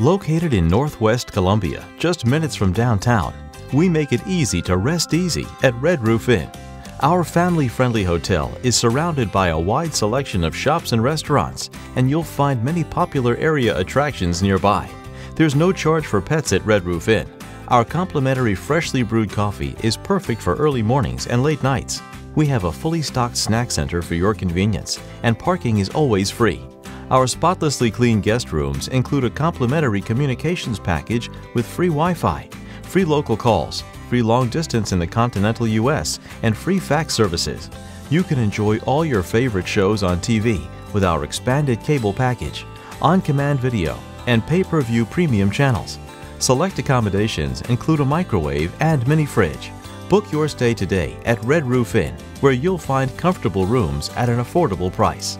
Located in northwest Columbia, just minutes from downtown, we make it easy to rest easy at Red Roof Inn. Our family friendly hotel is surrounded by a wide selection of shops and restaurants, and you'll find many popular area attractions nearby. There's no charge for pets at Red Roof Inn. Our complimentary freshly brewed coffee is perfect for early mornings and late nights. We have a fully stocked snack center for your convenience, and parking is always free. Our spotlessly clean guest rooms include a complimentary communications package with free Wi Fi, free local calls, free long distance in the continental U.S., and free fax services. You can enjoy all your favorite shows on TV with our expanded cable package, on command video, and pay per view premium channels. Select accommodations include a microwave and mini fridge. Book your stay today at Red Roof Inn, where you'll find comfortable rooms at an affordable price.